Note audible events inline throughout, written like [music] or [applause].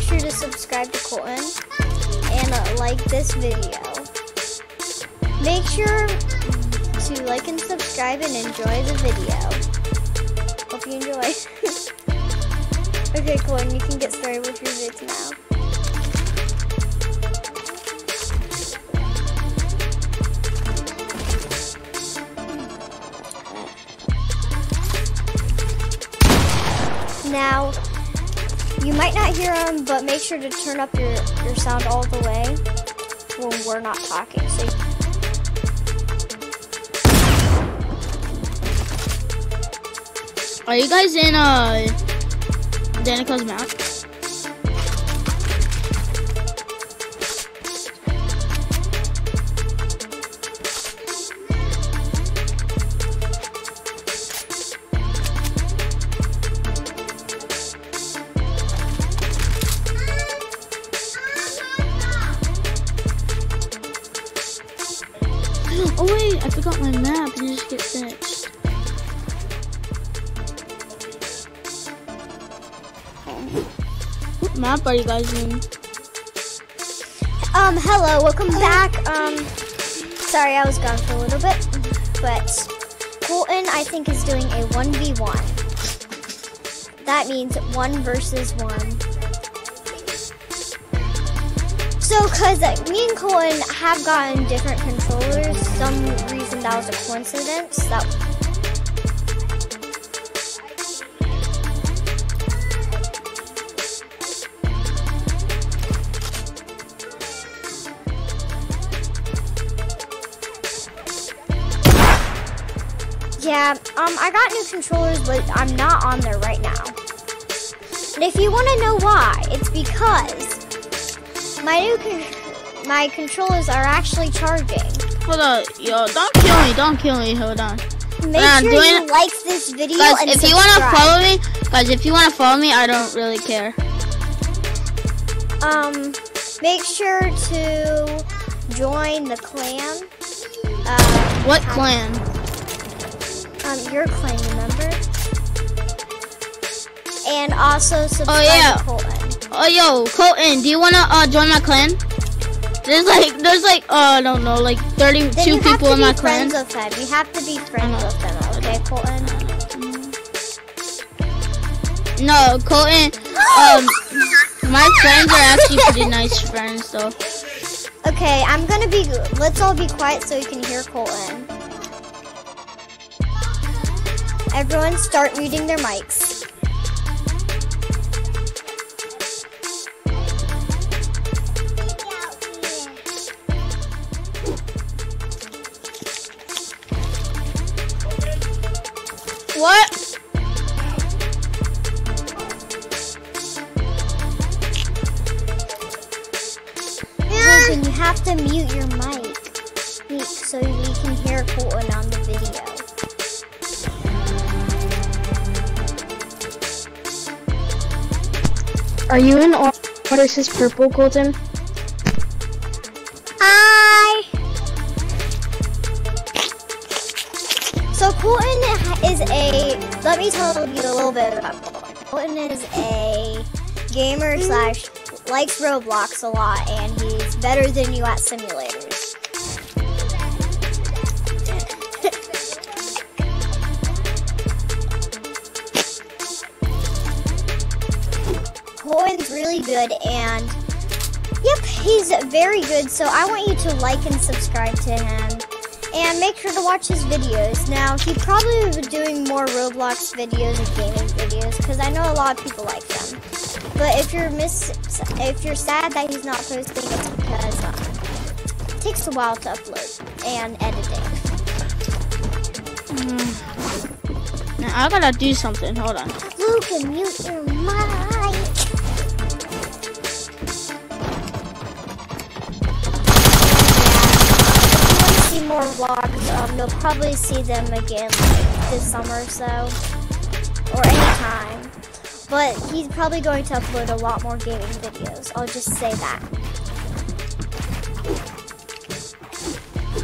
make sure to subscribe to Colton and uh, like this video. Make sure to like and subscribe and enjoy the video. Hope you enjoy. [laughs] okay, Colton, you can get started with your vids now. Now, you might not hear them, but make sure to turn up your, your sound all the way when we're not talking. So Are you guys in uh Danica's map? Are you guys in? Um, hello, welcome back. Um, sorry I was gone for a little bit, but Colton, I think, is doing a 1v1. That means one versus one. So, because me and Colton have gotten different controllers, some reason that was a coincidence. That Yeah, um, I got new controllers, but I'm not on there right now. And if you want to know why, it's because my new con- my controllers are actually charging. Hold on, yo, don't kill me, don't kill me, hold on. Make I'm sure you it- like this video Guys, and if you want to follow me, guys, if you want to follow me, I don't really care. um, make sure to join the clan. Uh, What clan? Um, your clan, remember? And also subscribe oh, yeah. to Colton. Oh, yo, Colton, do you want to uh, join my clan? There's like, there's like, uh, I don't know, like 32 Then you have people to in be my clan. friends with them. You have to be friends Uh-huh. with them, okay, Colton? No, Colton, um, my friends are actually pretty nice friends, though. Okay, I'm gonna be. Let's all be quiet so you can hear Colton. Everyone, start muting their mics. Are you in or- What is this purple, Colton? Hi. So Colton is a. Let me tell you a little bit about Colton. Colton is a gamer mm-hmm. slash likes Roblox a lot, and he's better than you at simulators. Really good, and yep, he's very good. So I want you to like and subscribe to him. And make sure to watch his videos. Now, he probably will be doing more Roblox videos and gaming videos because I know a lot of people like them. But if you're miss, if you're sad that he's not posting, it's because um, it takes a while to upload and editing. Now, I gotta do something, hold on. Luke, mute your mic. More vlogs, um, you'll probably see them again like this summer or so, or anytime. But he's probably going to upload a lot more gaming videos. I'll just say that.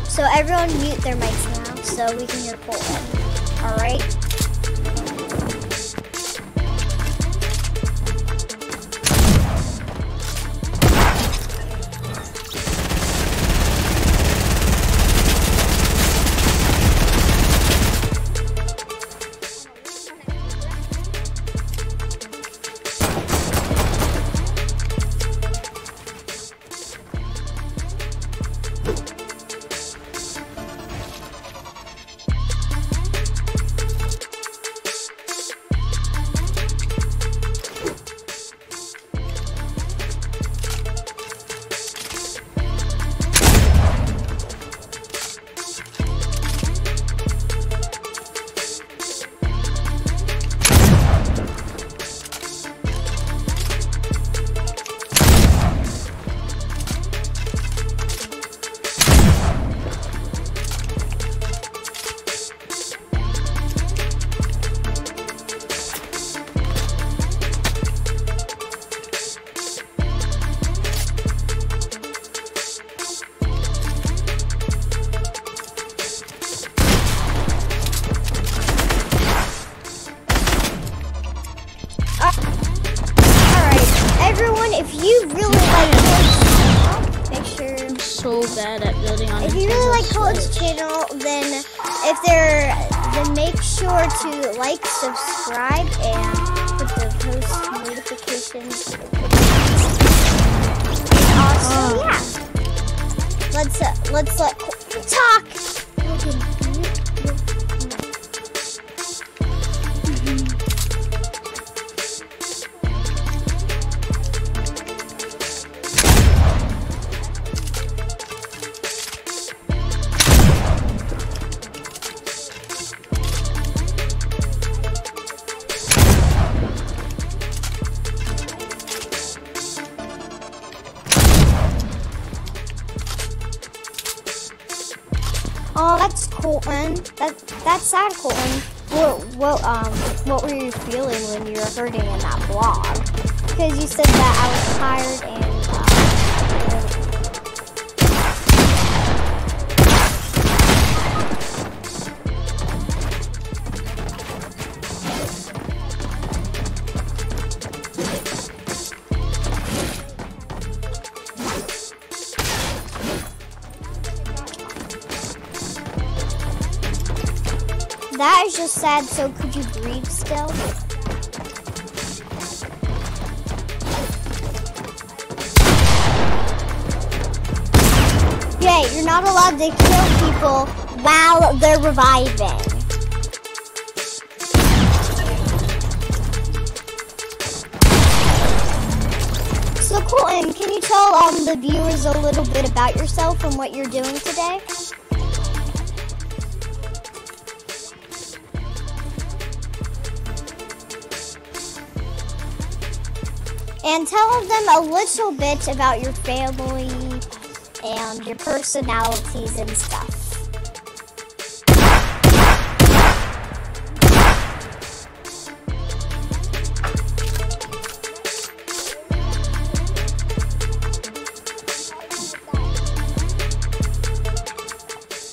So everyone mute their mics now, so we can hear. All hurting in that vlog? Because you said that I was tired and. Uh, that is just sad. So could you breathe still? Not allowed to kill people while they're reviving. So Colton, can you tell um, the viewers a little bit about yourself and what you're doing today? And tell them a little bit about your family and your personalities and stuff.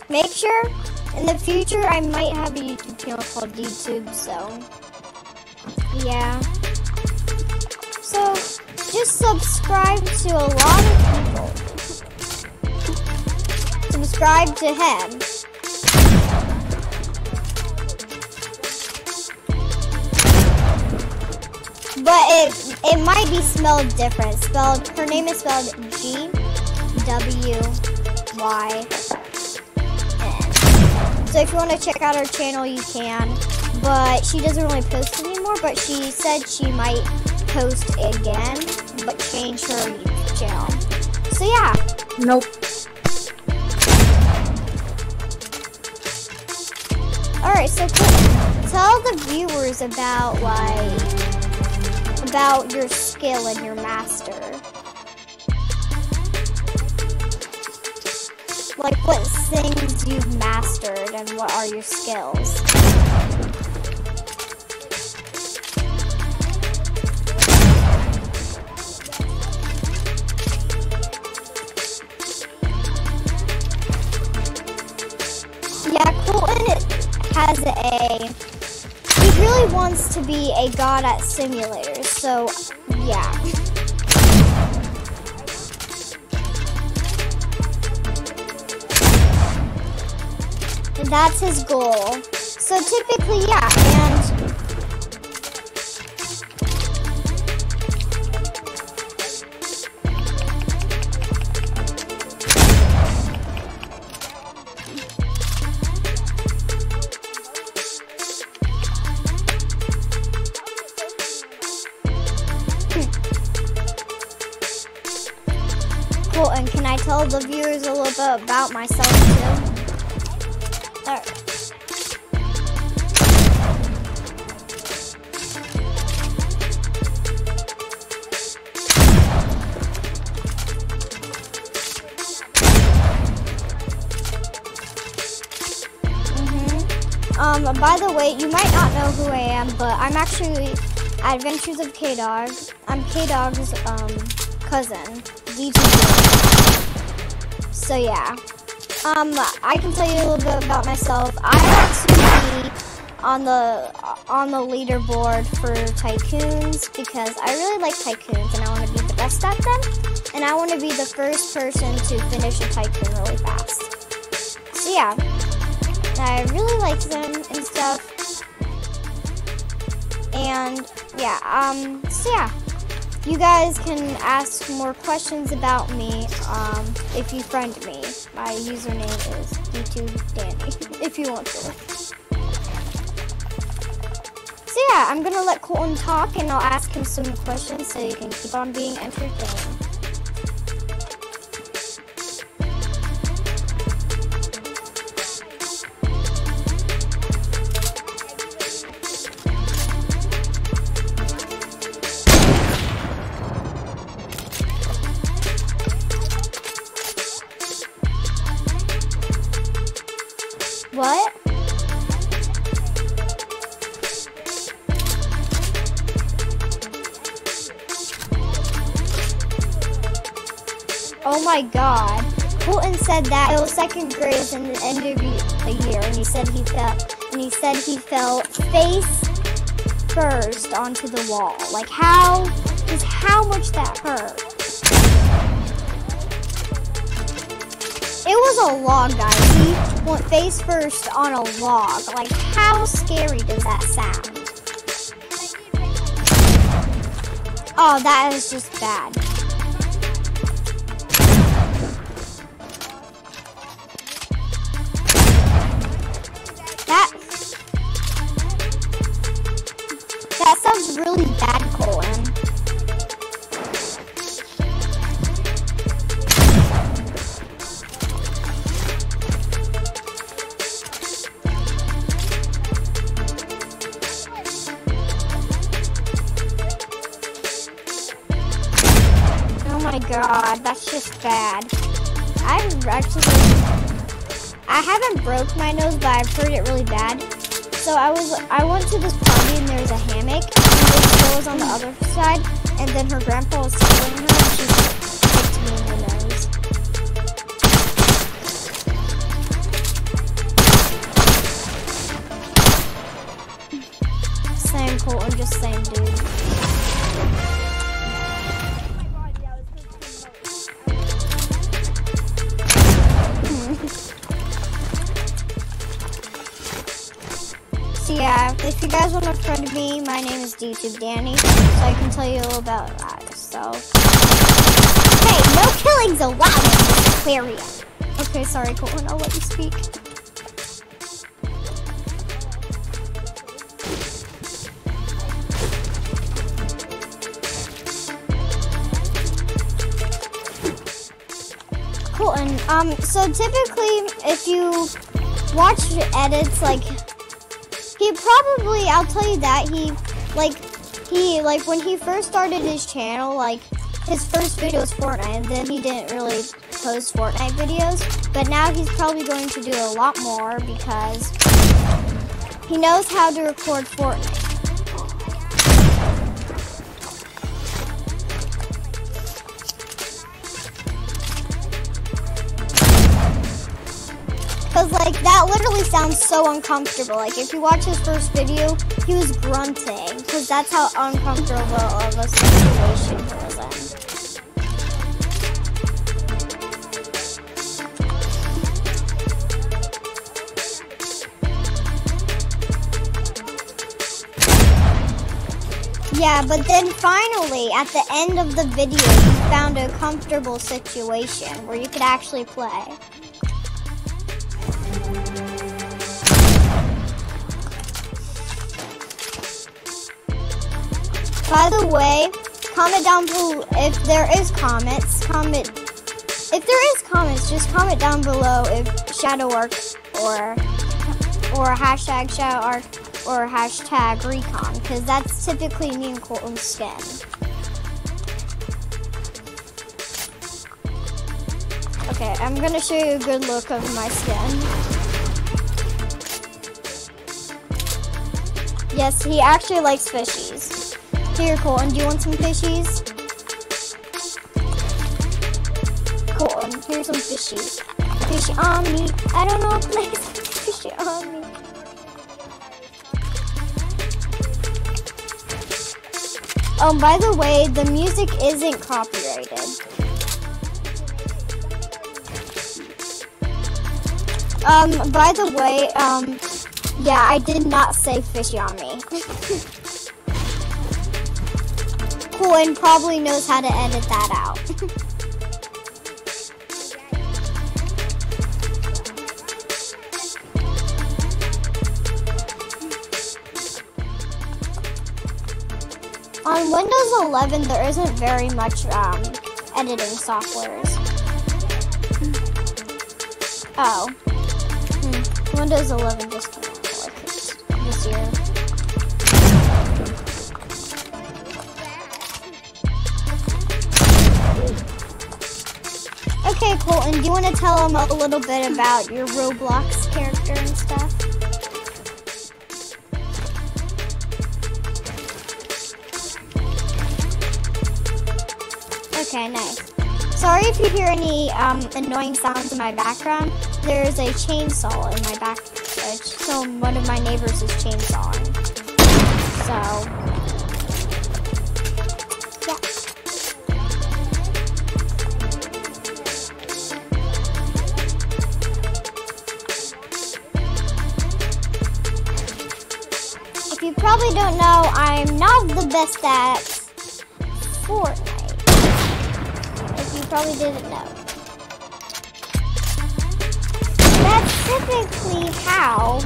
Make sure in the future I might have a YouTube channel called YouTube, so yeah. So just subscribe to a lot of Subscribe to him. But it it might be spelled different. Spelled her name is spelled G W Y N. So if you want to check out her channel, you can. But she doesn't really post anymore. But she said she might post again, but change her channel. So yeah, Nope. All right. So tell the viewers about like about your skill and your master. Like what things you've mastered and what are your skills. Has a. He really wants to be a god at simulators, so yeah. And that's his goal. So typically, yeah, Adventures of K Dog. I'm K Dog's um cousin, DT. So yeah. Um, I can tell you a little bit about myself. I want to be on the on the leaderboard for tycoons because I really like tycoons and I want to be the best at them and I want to be the first person to finish a tycoon really fast. So yeah, I really like them and stuff. And yeah, um, so yeah, you guys can ask more questions about me um, if you friend me. My username is D2Danny [laughs] if you want to. So yeah, I'm gonna let Colton talk and I'll ask him some questions so you can keep on being entertained. Said that it was second grade in the end of the year and he said he fell, and he said he fell face first onto the wall. Like how is how much that hurt. It was a log, guys. He went face first on a log. Like, how scary does that sound? Oh, that is just bad. God, that's just bad. I've actually, I haven't broke my nose, but I've heard it really bad. So I was, I went to this party and there was a hammock, and this girl was on the other side, and then her grandpa was tickling her, DTube Danny, so I can tell you about that. So, hey, no killings allowed in this aquarium. Okay, sorry, Colton, I'll let you speak. Colton, um, so typically, if you watch edits, like he probably I'll tell you that he like he like when he first started his channel like his first video was Fortnite and then he didn't really post Fortnite videos but now he's probably going to do a lot more because he knows how to record Fortnite. So uncomfortable. Like if you watch his first video, he was grunting. Cause that's how uncomfortable of a situation he was. Yeah, but then finally, at the end of the video, you found a comfortable situation where you could actually play. By the way, comment down below if there is comments. Comment if there is comments, just comment down below if Shadow Arc or or hashtag Shadow Arc or hashtag Recon, because that's typically me and Colton's skin. Okay, I'm gonna show you a good look of my skin. Yes, he actually likes fishies. Here, Colton, do you want some fishies? Colton, here's some fishies. Fish on me. I don't know if place. [laughs] fish on me. Oh, by the way, the music isn't copyrighted. Um, by the way, um, yeah, I did not say fishy on me. [laughs] and probably knows how to edit that out. [laughs] On Windows 11, there isn't very much um, editing softwares. Oh. Hmm. Windows 11 just came Colton, do you want to tell them a little bit about your Roblox character and stuff? Okay, nice. Sorry if you hear any um, annoying sounds in my background. There's a chainsaw in my back. So one of my neighbors is chainsawing. So, I'm not the best at Fortnite. If you probably didn't know. That's typically how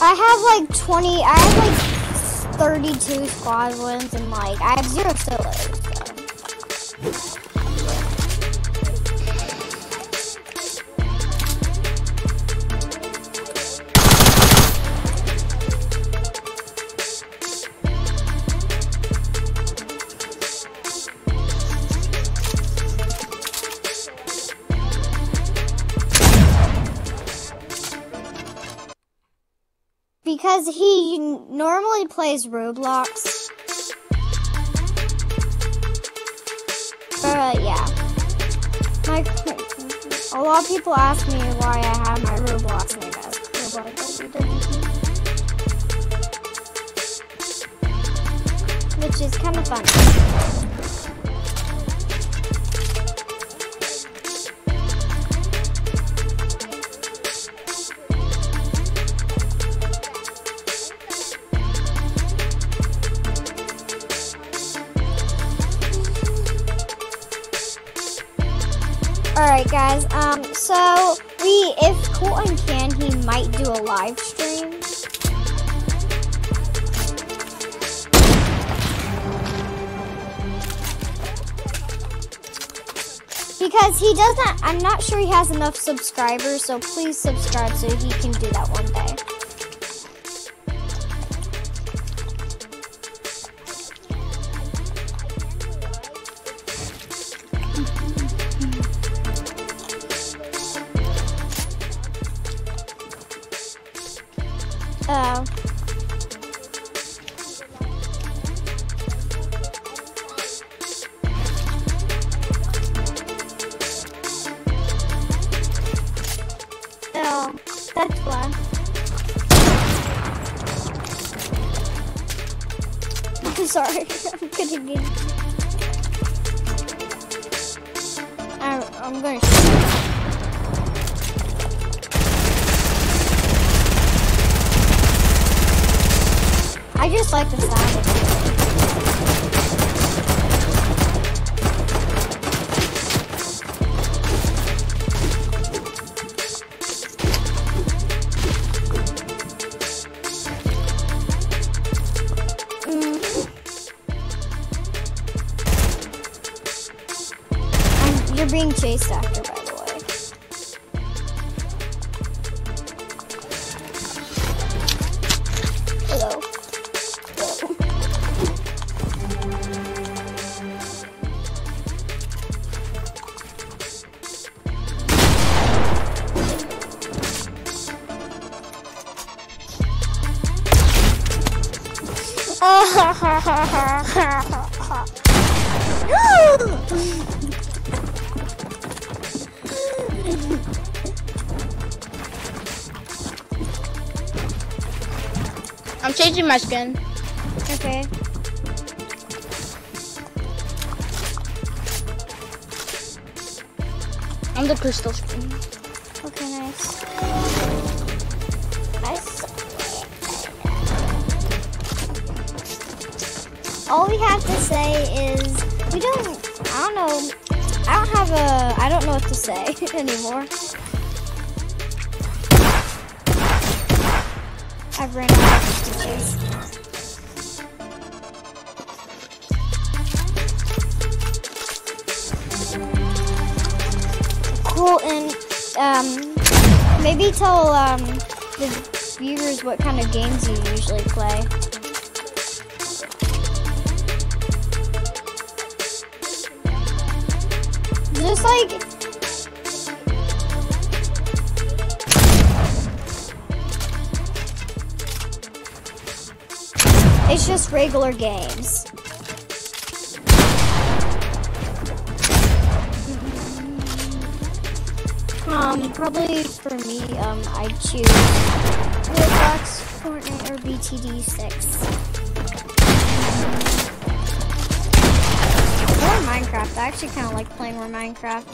I have like 20, I have like 32 squad wins and like I have zero solos. Plays Roblox. Uh, yeah. My, a lot of people ask me why I have my Roblox name as Roblox Which is kind of funny. Um, so we, if Colton can, he might do a live stream. Because he doesn't, I'm not sure he has enough subscribers, so please subscribe so he can do that one day. Being chased after, my skin. Okay. I'm the crystal skin. Okay, nice. Nice. All we have to say is we don't. I don't know. I don't have a. I don't know what to say [laughs] anymore. Tell um, the viewers what kind of games you usually play. Just like it's just regular games. Um, probably for me, um, I choose Roblox, Fortnite, or BTD 6. Or Minecraft. I actually kind of like playing more Minecraft.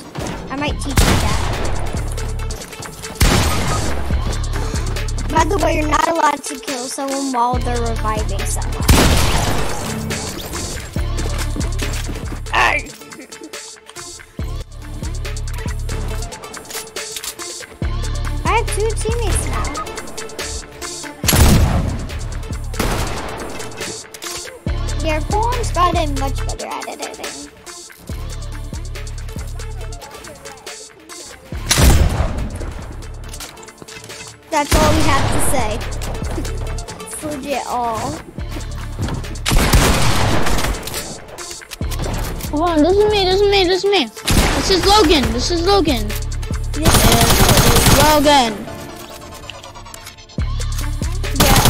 I might teach you that. By the way, you're not allowed to kill someone while they're reviving someone. Is Logan, this is Logan. This. Yeah,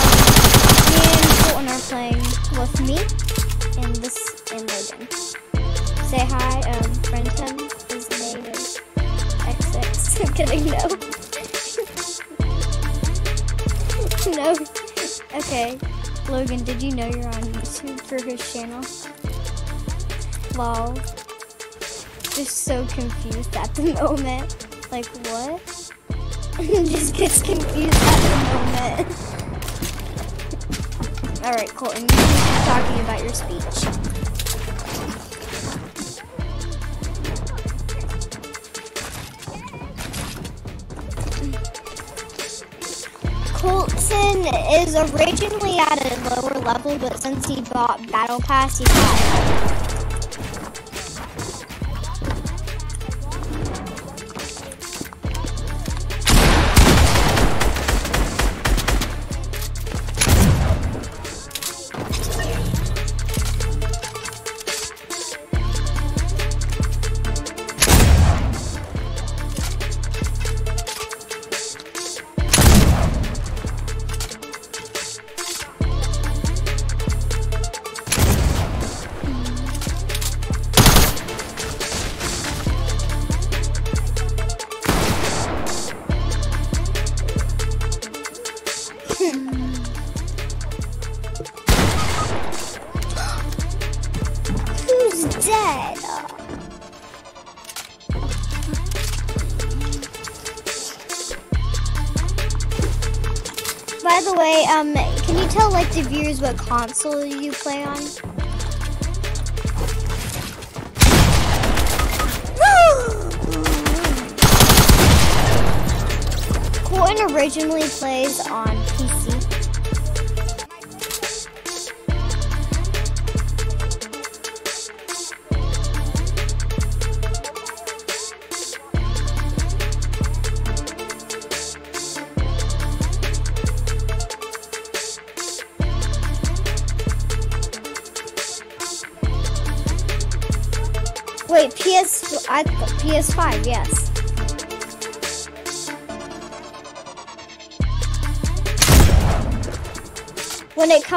me and Colton are playing with me and this and Logan. Say hi, um, him. His name is XX. [laughs] I'm kidding, no. [laughs] no. Okay. Logan, did you know you're on YouTube for his channel? So confused at the [laughs] moment. Like, what? [laughs] just gets confused at the moment. [laughs] Alright, Colton, you keep talking about your speech. Colton is originally at a lower level, but since he bought Battle Pass, he's higher. Like what console you play on? Colton originally plays on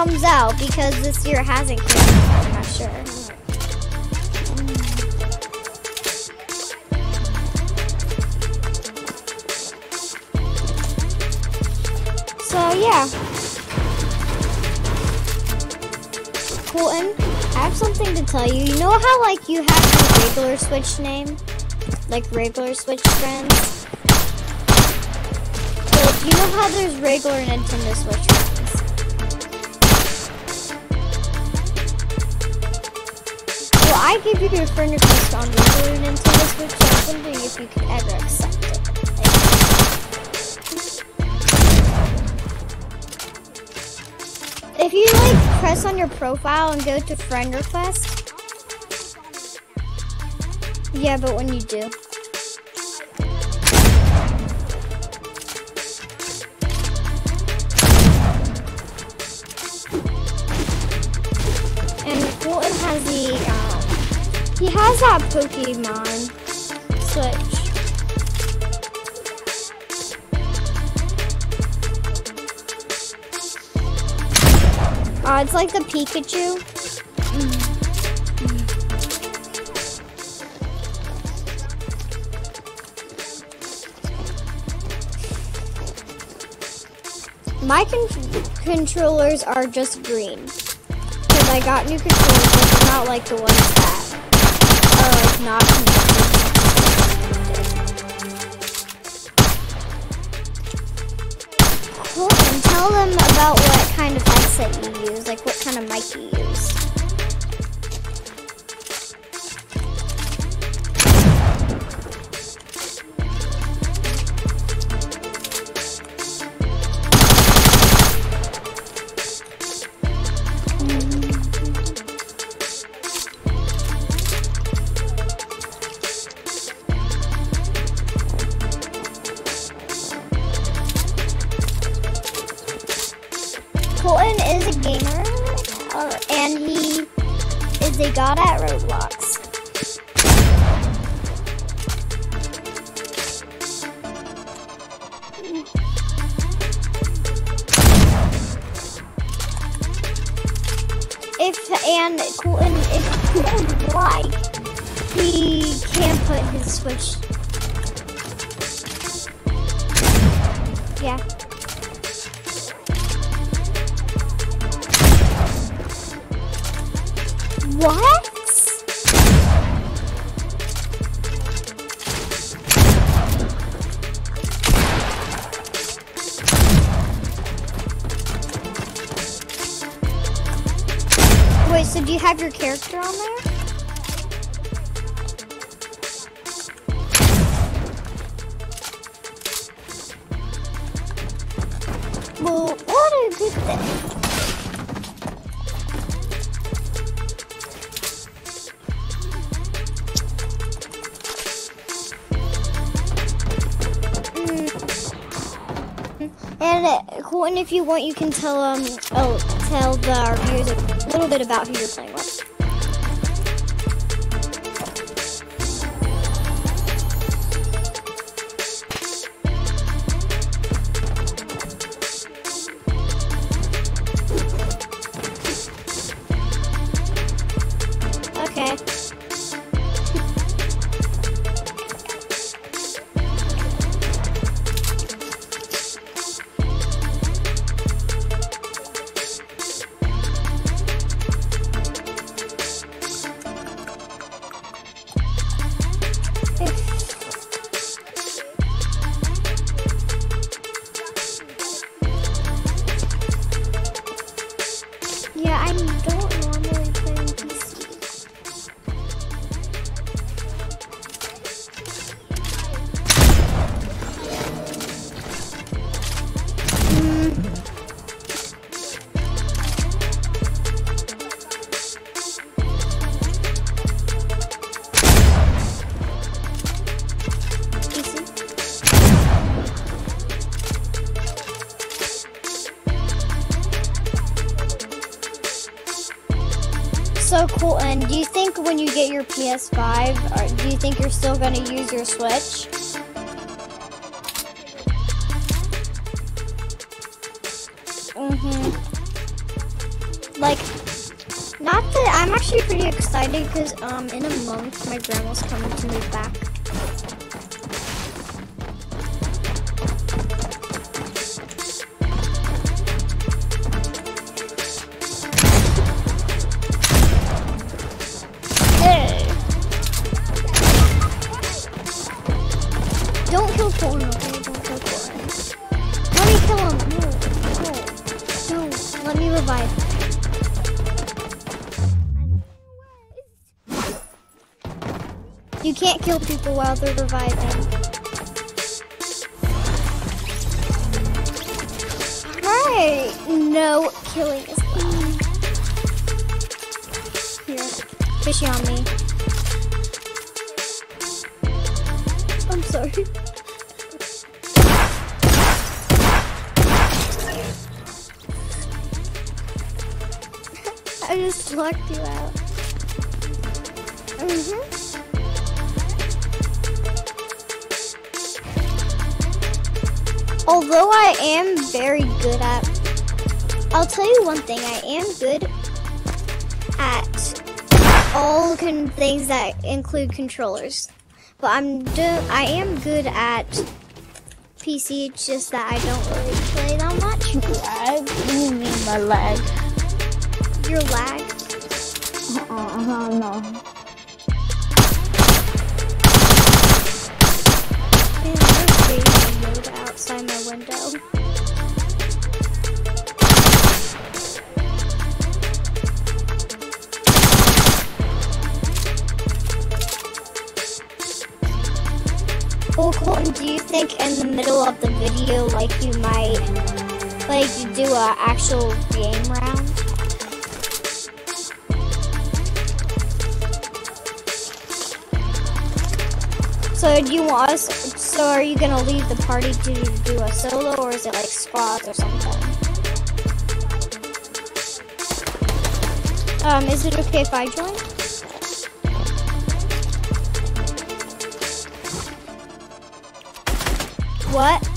comes out because this year hasn't came out. I'm not sure. So yeah. Colton, I have something to tell you. You know how like you have regular Switch name? Like regular Switch friends? Like, you know how there's regular Nintendo Switch friends? I gave you your friend request on regular Nintendo Switch. Was wondering if you could ever accept it. If you like press on your profile and go to friend request. Yeah, but when you do. He has Pokemon Switch. Uh, it's like the Pikachu. My con- controllers are just green. Because I got new controllers, but not like the ones that are if you want, you can tell um oh tell the viewers a little bit about who you're playing going to use your Switch? Mm-hmm. like, not that I'm actually pretty excited because um in a month my grandma's coming to move back. While they're reviving. Alright. No killing is. Here. Fishy on me. I'm sorry. [laughs] I just locked you out. Mm-hmm. Although I am very good at, I'll tell you one thing. I am good at all con- things that include controllers. But I'm do- I am good at PC. It's just that I don't really play that much. Lag? What do you mean by lag? Your lag. Uh-uh, uh-huh, no. Do a actual game round? So do you want us? So are you gonna leave the party to do a solo, or is it like squads or something? Um, is it okay if I join? What?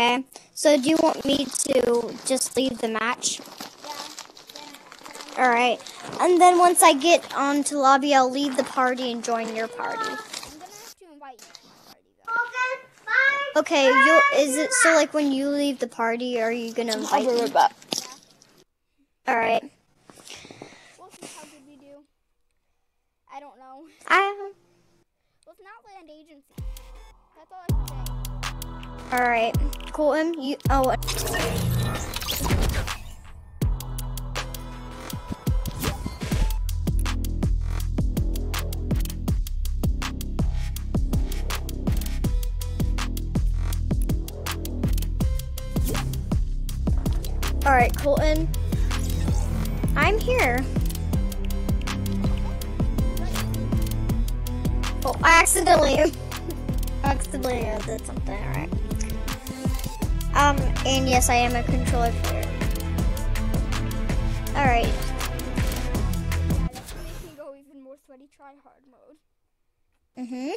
Okay. So do you want me to just leave the match? Yeah. All right. And then once I get onto lobby, I'll leave the party and join your party. I'm gonna have to invite you to my party though. Okay. You is it so like when you leave the party, are you gonna invite I'll be me? right back. All right. We'll how good we do. I don't know. I. Let's not land agency. That's all I can say. All right. Colton, you. Oh. All right, Colton. I'm here. Oh, I accidentally, [laughs] accidentally I did something. All right. Um, and yes, I am a controller player. All right. Yeah, this makes me go even more sweaty try hard mode. Mhm.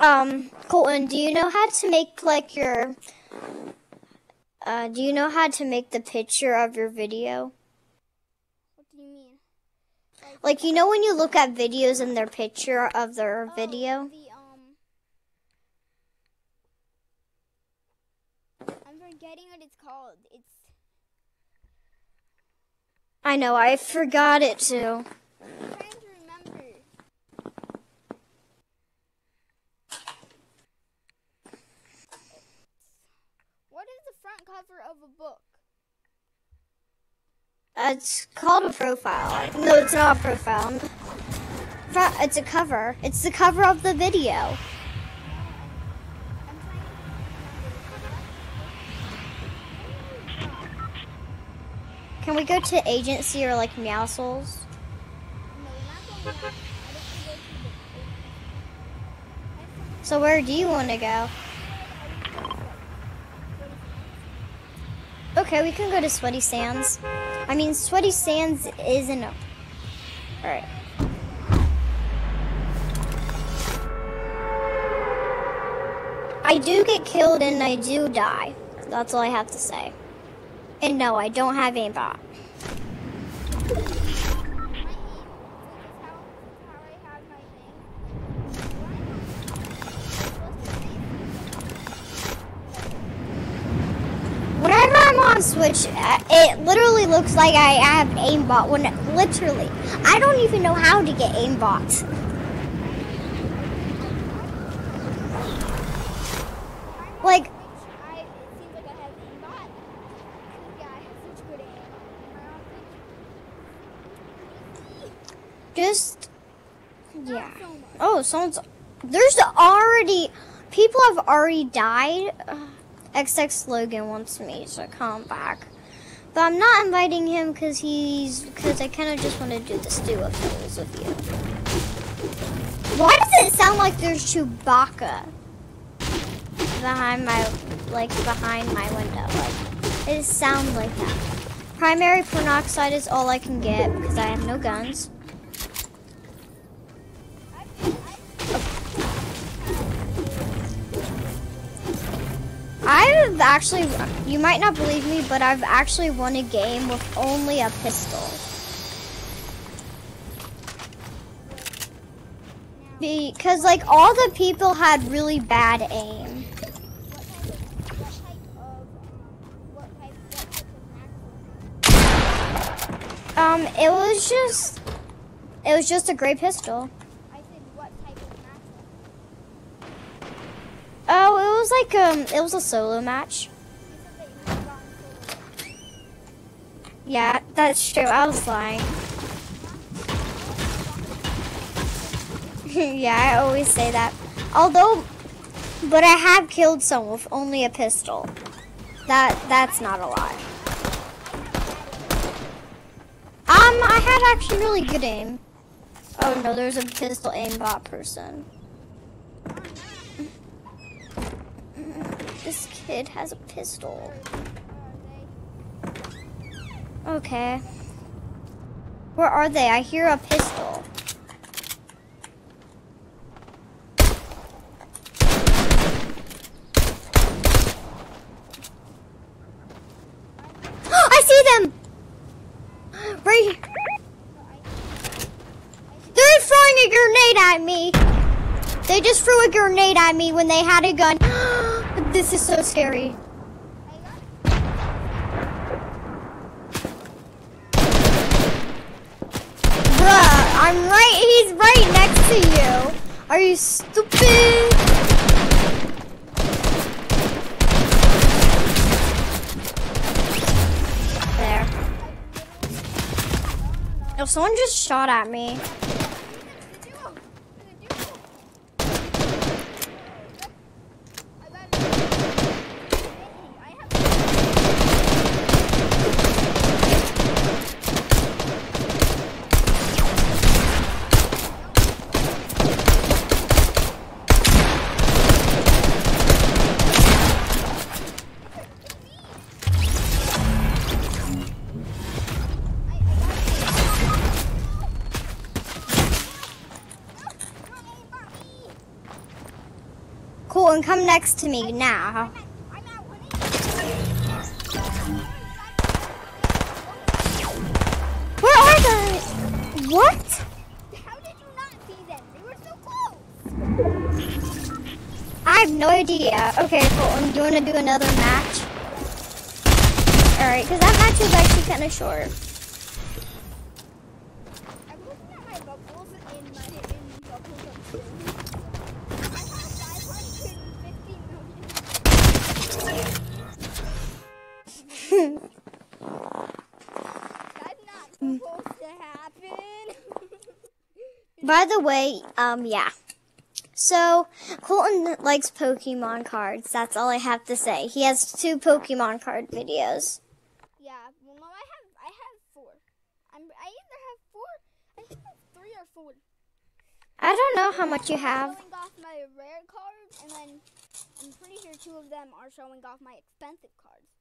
um, Colton, do you know how to make like your? Uh, do you know how to make the picture of your video? What do you mean? Like you know when you look at videos and their picture of their Oh, video. the um. I'm forgetting what it's called. It's I know, I forgot it too. I'm trying to remember. What is the front cover of a book? Uh, It's called a profile. No, it's not a profile. It's a cover. It's the cover of the video. Can we go to agency or like Meowscles? Not. So where do you want to go? Okay, we can go to Sweaty Sands. I mean, Sweaty Sands isn't a. Alright. I do get killed and I do die. That's all I have to say. And no, I don't have aimbot. Whenever I'm on Switch, uh, it literally looks like I have aimbot. When it, literally, I don't even know how to get aimbot. Like, I, it seems like I have aimbot. Yeah, I have such good aim. just yeah. So much. Oh, someone's. There's already people have already died. XX Logan wants me to come back, but I'm not inviting him because he's because I kind of just want to do stew of things with you. Why does it sound like there's Chewbacca behind my like behind my window? Like it sounds like that. Primary monoxide is all I can get because I have no guns. I've actually, you might not believe me, but I've actually won a game with only a pistol. Because, like, all the people had really bad aim. Um, it was just, it was just a great pistol. I said what type of maximum? Oh, it was like, um, it was a solo match. Yeah, that's true. I was lying. [laughs] yeah, I always say that. Although, but I have killed someone with only a pistol. That that's not a lie. Um, I had actually really good aim. Oh no, there's a pistol aimbot person. This kid has a pistol. Okay. Where are they? I hear a pistol. [gasps] I see them! Right here. They're throwing a grenade at me. They just threw a grenade at me when they had a gun. This is so scary. Bruh, I'm right, he's right next to you. Are you stupid? There. Oh, someone just shot at me. Next to me now. Where are they? What? How did you not see them? They were so close. I have no idea. Okay, cool. Do you want to do another match? Alright, because that match was actually kind of short. I'm looking at my bubbles in my in bubbles of two. I have 550 million. That's not supposed to happen. By the way, um, yeah. So, Colton likes Pokemon cards. That's all I have to say. He has two Pokemon card videos. yeah, well, no, I have I have four. I'm I either have four, I think I have three or four. I don't know how much you have. Showing off my rare cards, and then I'm pretty sure two of them are showing off my expensive cards.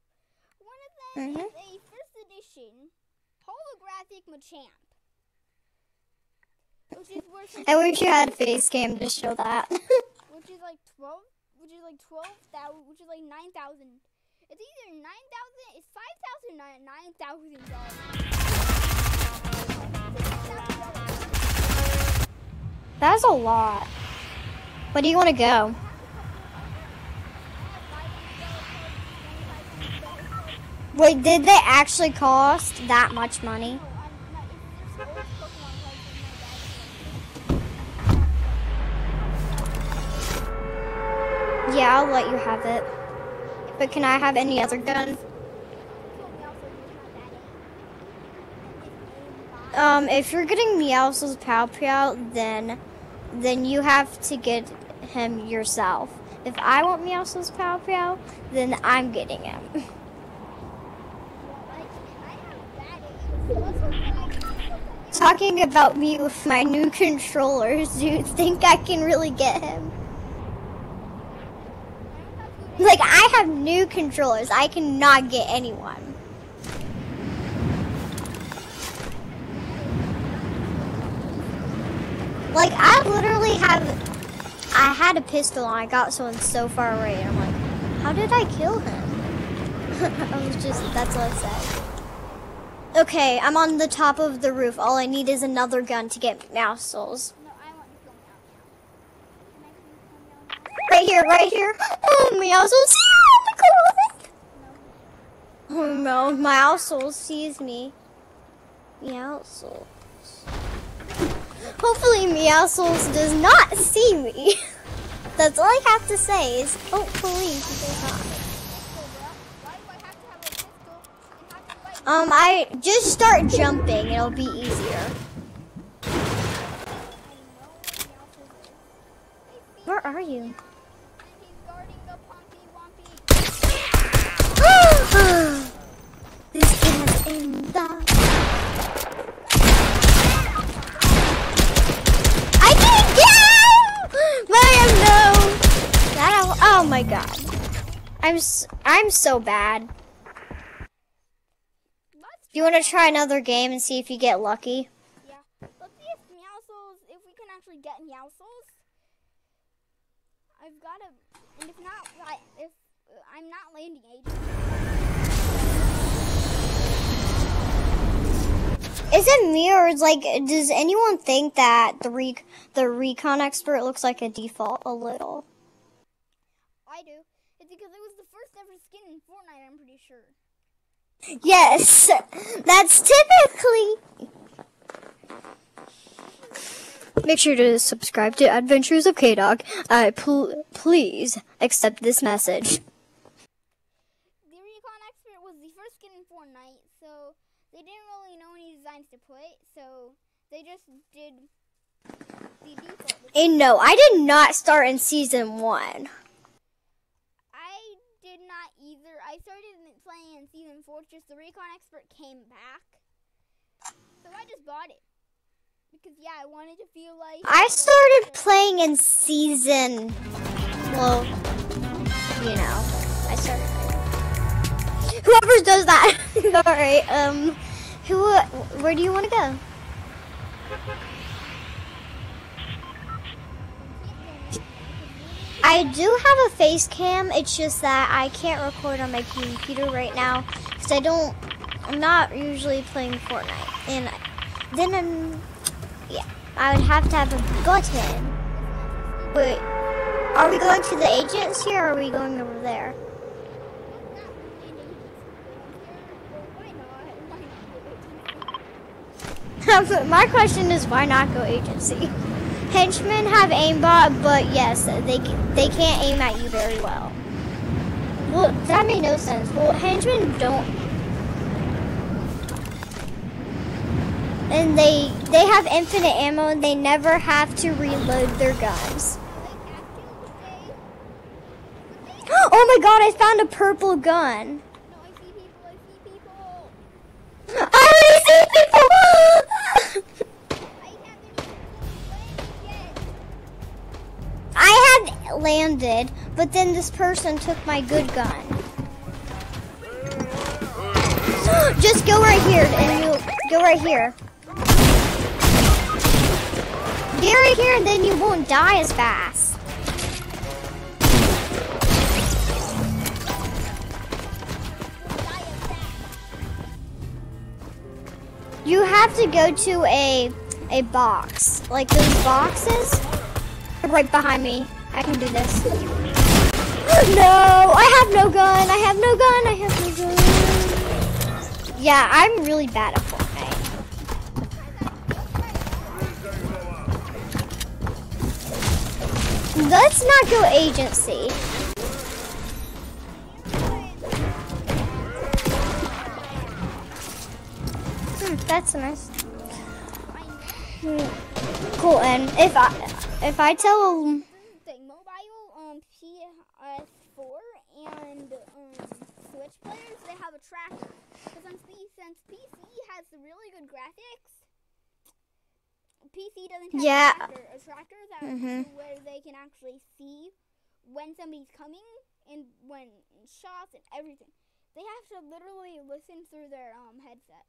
One of them Mhm. is a first edition holographic Machamp. Which is worth I wish you had a face cam to show that. [laughs] which is like twelve which is like twelve thousand, which is like nine thousand. It's either nine thousand, it's five thousand, nine nine thousand dollars. That's a lot. Where do you want to go? Wait, did they actually cost that much money? Yeah, I'll let you have it. But can I have any other gun? Um, if you're getting Meows's Pow Pow, then then you have to get him yourself. If I want Meows's Pow Pow, then I'm getting him. [laughs] Talking about me with my new controllers, do you think I can really get him? Like, I have new controllers. I cannot get anyone. Like, I literally have... I had a pistol and I got someone so far away. And I'm like, how did I kill him? [laughs] I was just... That's what I said. Okay, I'm on the top of the roof. All I need is another gun to get Meowscles. No, I want to go now. Can I please go now? Right here, right here. Oh, Meowscles sees god. Oh no, Meowscles sees me. Meowscles. Hopefully Meowscles does not see me. [laughs] That's all I have to say is hopefully he does not. Um, I just start jumping. It'll be easier. Where are you? This is in the. I can't get have no. That, oh my god. I'm s- I'm so bad. Do you want to try another game and see if you get lucky? yeah. Let's see if Meowscles, if we can actually get Meowscles. I've got to, and if not, if I'm not landing agent. Is it me or is like does anyone think that the rec- the recon expert looks like a default a little? I do. It's because it was the first ever skin in Fortnite. I'm pretty sure. Yes, that's typically. Make sure to subscribe to Adventures of K Dog. Uh, pl- please accept this message. The Recon Expert was the first skin in Fortnite, so they didn't really know any designs to put, so they just did the default. And no, I did not start in season one. I did not either. I started playing in season four. Just the Recon Expert came back, so I just bought it because yeah, I wanted to feel like I started playing in season. Well, you know, I started. Whoever does that. [laughs] All right. Um, who? Uh, where do you want to go? I do have a face cam. It's just that I can't record on my computer right now because I don't. I'm not usually playing Fortnite, and then I'm. Yeah, I would have to have a button. Wait, are we going to the agents here, or are we going over there? why not? Why not? My question is, why not go agency? [laughs] Henchmen have aimbot, but yes, they they can't aim at you very well. Well, that made no sense. Well, henchmen don't, and they they have infinite ammo, and they never have to reload their guns. [gasps] Oh my god, I found a purple gun. No, I see people. I see people. I see people. I I haven't yet. had landed, but then this person took my good gun. [gasps] Just go right here, and you go right here. Get right here, and then you won't die as fast. Have to go to a a box. Like those boxes. Right behind me. I can do this. [gasps] No, I have no gun. I have no gun. I have no gun. Yeah, I'm really bad at Fortnite. Let's not go agency. That's nice. Hmm, Cool. And if I if I tell thing. Mobile, um, PS4 and um, Switch players, they have a tracker. Because on P- since PC has really good graphics, PC doesn't have Yeah. a tracker. A tracker that Mhm. where they can actually see when somebody's coming and when shots and everything. They have to literally listen through their um headset.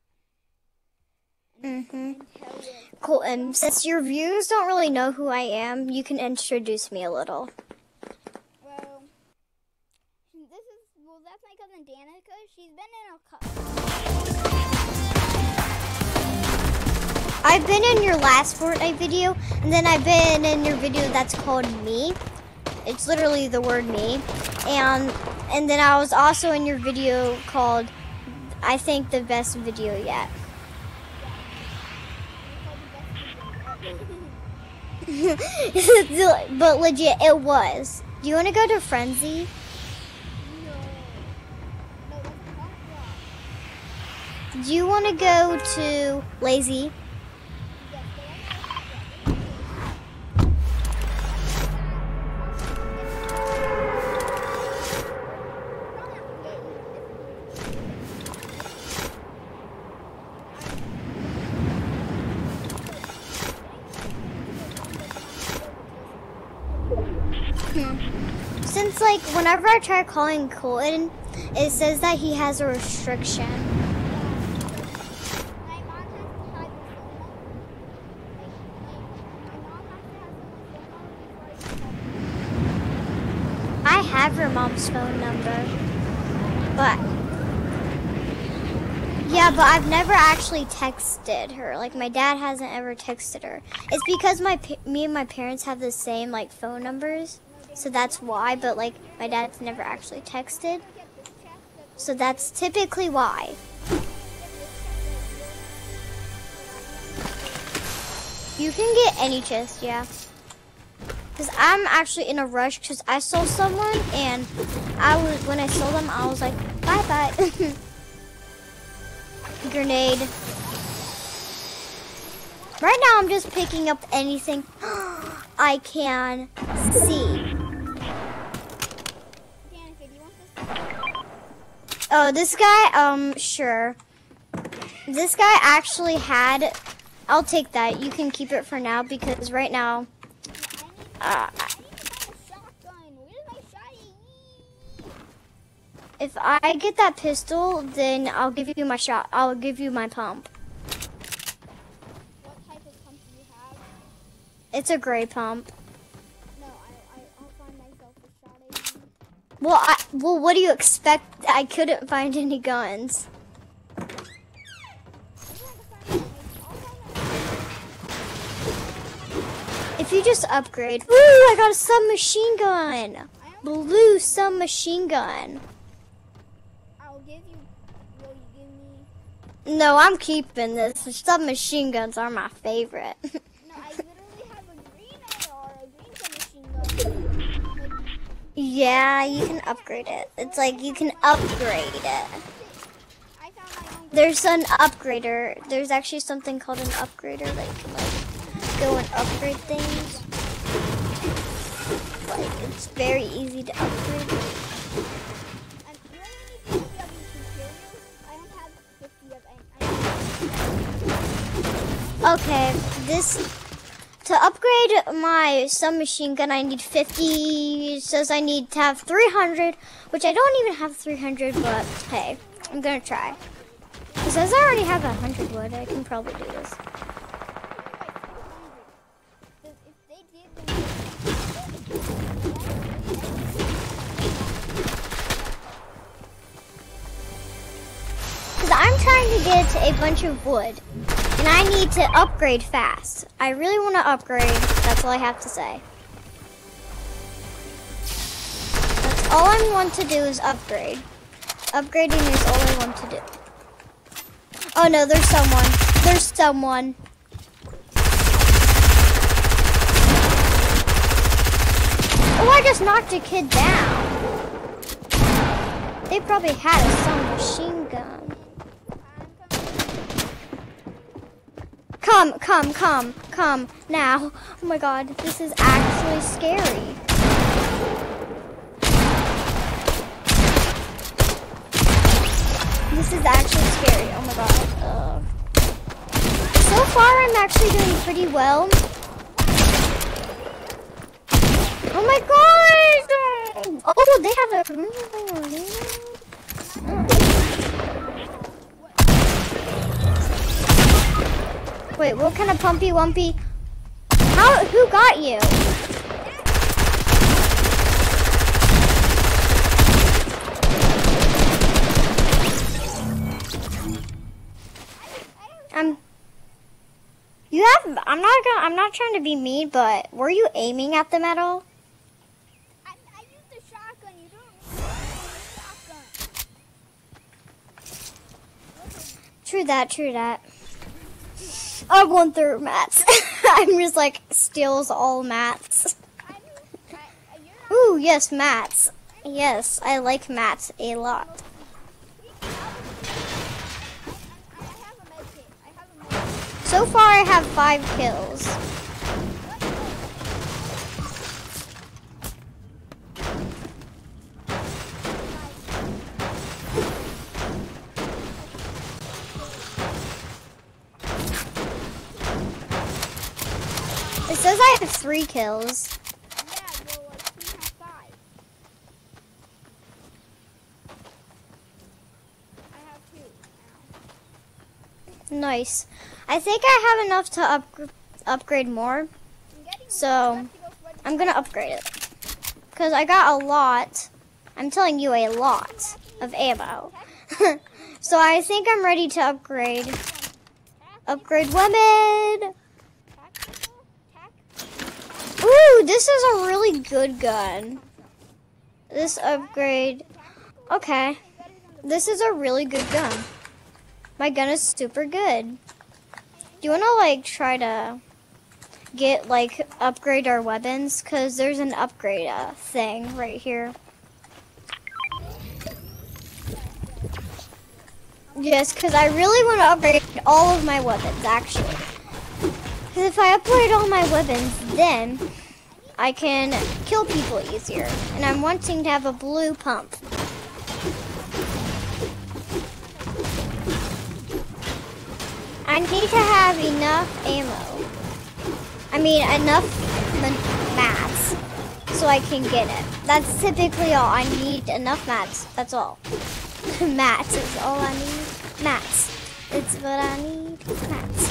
Mhm. and Cool. And since your viewers don't really know who I am, you can introduce me a little. Well, this is well. That's my cousin Danica. She's been in a couple. I've been in your last Fortnite video, and then I've been in your video that's called me. It's literally the word me, and and then I was also in your video called I think the best video yet. [laughs] but legit, it was. Do you want to go to Frenzy? No, no, that's not wrong. Do you want to go to Lazy? Yes, but I know. Since like whenever I tried calling Colton, it says that he has a restriction. I have her mom's phone number, but yeah, but I've never actually texted her. Like my dad hasn't ever texted her. It's because my me and my parents have the same like phone numbers, so that's why. But like my dad's never actually texted, so that's typically why. You can get any chest, yeah. Cause I'm actually in a rush because I saw someone and I was when I saw them I was like bye bye. [laughs] Grenade. Right now I'm just picking up anything [gasps] I can see. Oh, this guy, um, sure. This guy actually had. I'll take that. You can keep it for now because right now, uh, I need to find a shotgun. Where's my shotty? if I get that pistol, then I'll give you my shot. I'll give you my pump. What type of pump do you have? It's a gray pump. Well, I, well, what do you expect? I couldn't find any guns. If you just upgrade, ooh, I got a submachine gun. Blue submachine gun. I'll give you. Will you give me? No, I'm keeping this. The submachine guns are my favorite. [laughs] No, I literally have a green AR, a green submachine gun. Yeah, you can upgrade it. It's like you can upgrade it. There's an upgrader. There's actually something called an upgrader that you can like go and upgrade things. Like it's very easy to upgrade. And you only need 50 of these materials. I don't have 50 of any. I Okay, this to upgrade my submachine gun, I need 50. It says I need to have 300, which I don't even have 300, but hey, I'm gonna try. It says I already have 100 wood. I can probably do this. Because I'm trying to get a bunch of wood. And I need to upgrade fast. I really want to upgrade. That's all I have to say. That's all I want to do is upgrade. Upgrading is all I want to do. Oh no, there's someone. There's someone. Oh, I just knocked a kid down. They probably had a submachine gun. Come, come, come, come, now. Oh my god, this is actually scary. This is actually scary, oh my god. Uh, so far, I'm actually doing pretty well. Oh my god! Oh, they have a... Wait, what kind of pumpy wumpy? How? Who got you? Um. You have. I'm not gonna. I'm not trying to be mean, but were you aiming at them at all? I, I used the shotgun. You don't shotgun. True that. True that. I'm going through mats. [laughs] I'm just like steals all not. Ooh, yes, mats. Yes, I like mats a lot. So far, I have five kills. It says I have three kills. Yeah, well, like, we have five. I have two kills. Nice. I think I have enough to up upgrade more. So, to I'm gonna upgrade it. Because I got a lot. I'm telling you, a lot of ammo. [laughs] so I think I'm ready to upgrade. Upgrade weapon. Ooh, this is a really good gun. This upgrade. Okay. This is a really good gun. My gun is super good. Do you want to like try to get like upgrade our weapons? Cause there's an upgrade uh, thing right here. Yes, cause I really want to upgrade all of my weapons actually. Cause if I upgrade all my weapons, then I can kill people easier. And I'm wanting to have a blue pump. I need to have enough ammo. I mean, enough mats so I can get it. That's typically all. I need enough mats. That's all. [laughs] mats is all I need. Mats. It's what I need. Mats.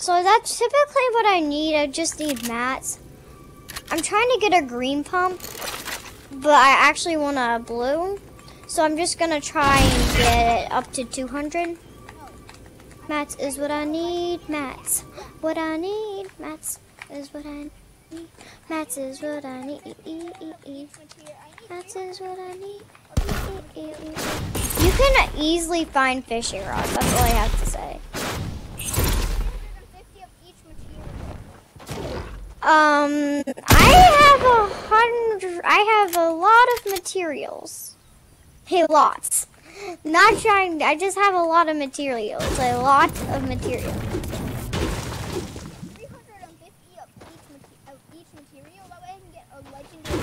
So that's typically what I need. I just need mats. I'm trying to get a green pump, but I actually want a blue. So I'm just gonna try and get it up to 200. Mats is what I need. Mats, what I need. Mats is what I need. Mats is what I need. Mats is what I need. You can easily find fishing rods. That's all I have to say. Um, I have a hundred. I have a lot of materials. Hey, lots. Not trying. I just have a lot of materials. A lot of material. 350 of each, mate- of each material. That way I can get a legendary.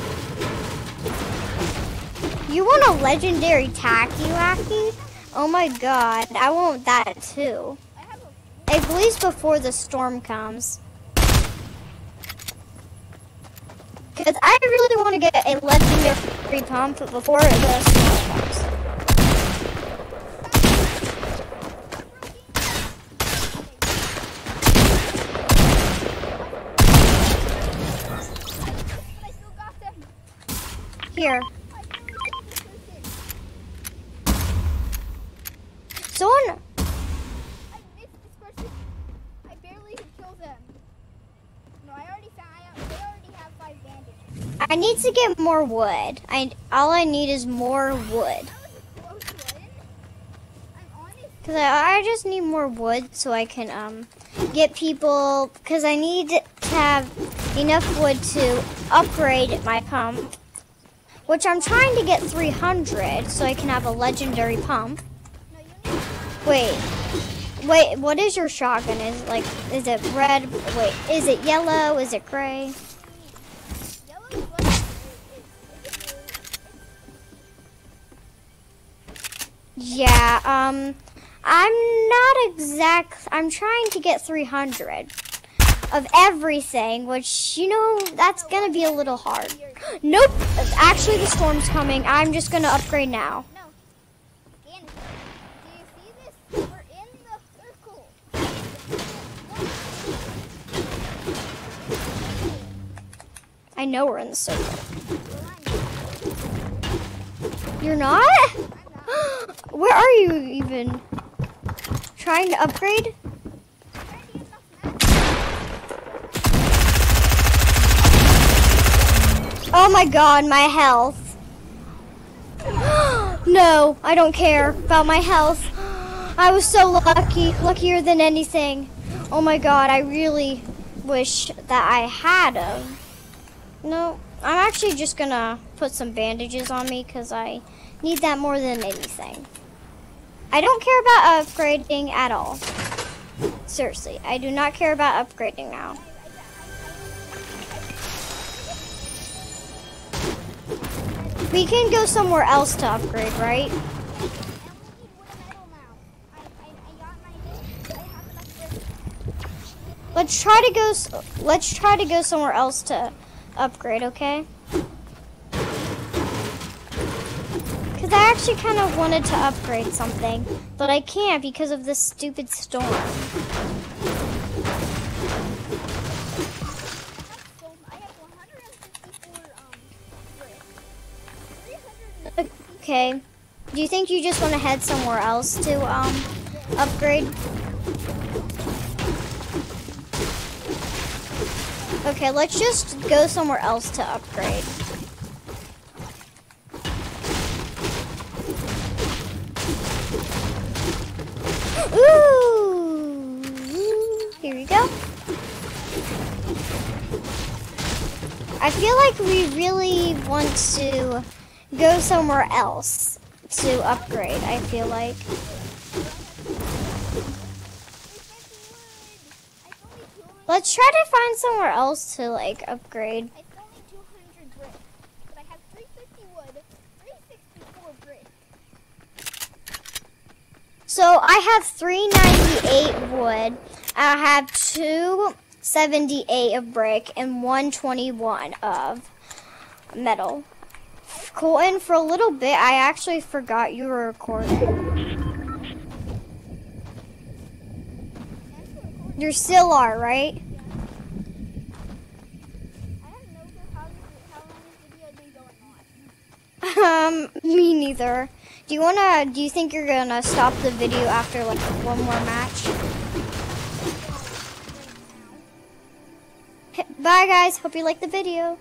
You want a legendary tacky wacky? Oh my god, I want that too. At least before the storm comes. Because I really want to get a legendary pump before the storm comes. But I still got them. Here. Someone. I missed this person. Need to get more wood. I all I need is more wood. Cause I, I just need more wood so I can um get people. Cause I need to have enough wood to upgrade my pump, which I'm trying to get 300 so I can have a legendary pump. Wait, wait. What is your shotgun? Is it like is it red? Wait, is it yellow? Is it gray? yellow is what it is. It's, it's, Yeah. Um, I'm not exact. I'm trying to get 300 of everything, which you know that's gonna be a little hard. [gasps] Nope. Actually, the storm's coming. I'm just gonna upgrade now. no. Dan, do you see this? We're in the circle. I know we're in the circle. You're not? [gasps] Where are you even? Trying to upgrade? Oh my god, my health. [gasps] no, I don't care about my health. [gasps] I was so lucky, luckier than anything. Oh my god, I really wish that I had them. No, I'm actually just gonna put some bandages on me because I need that more than anything. I don't care about upgrading at all. Seriously, I do not care about upgrading now. We can go somewhere else to upgrade, right? Let's try to go. Let's try to go somewhere else to upgrade, okay? Because I actually kind of wanted to upgrade something, but I can't because of this stupid storm. So I have 154 brick. 300. Okay. Do you think you just want to head somewhere else to um upgrade? Okay, let's just go somewhere else to upgrade. Ooh! Here we go. I feel like we really want to go somewhere else to upgrade, I feel like. Let's try to find somewhere else to like upgrade. It's only 200 brick, but I have 350 wood, 364 brick. So I have 398 wood. I have 278 of brick and 121 of metal. And for a little bit, I actually forgot you were recording. You still are, right? I have no clue how, this, how long this video has been going on. Um, me neither. Do you wanna? Do you think you're gonna stop the video after like one more match? Bye, guys. Hope you liked the video.